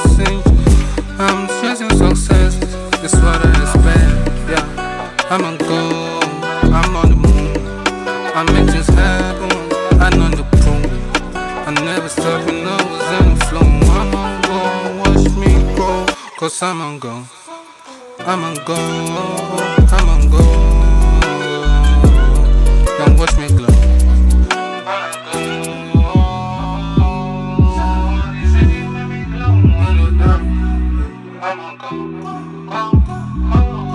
I'm chasing, I'm chasing success. That's what I expect. Yeah, I'ma go, I'm on the moon. I make things happen. I'm know the proof. I never stop when I was in the flow. I'ma go, watch me grow. Cause I'ma go. I'ma go. I'ma Oh, oh, oh, oh, oh.